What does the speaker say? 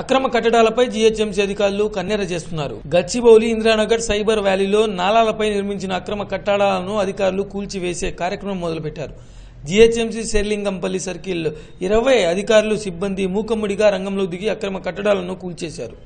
అక్రమ కట్టడాలపై జీహెచ్ఎంసీ అధికారులు కన్నెర చేస్తున్నారు. గచ్చిబౌలి ఇందిరానగర్ సైబర్ వ్యాలీలో నాలాలపై నిర్మించిన అక్రమ కట్టడాలను అధికారులు కూల్చివేసే కార్యక్రమం మొదలుపెట్టారు. జీహెచ్ఎంసీ శేర్లింగంపల్లి సర్కిల్ ఇరవై అధికారులు సిబ్బంది మూకమ్ముడిగా రంగంలో దిగి అక్రమ కట్టడాలను కూల్చేశారు.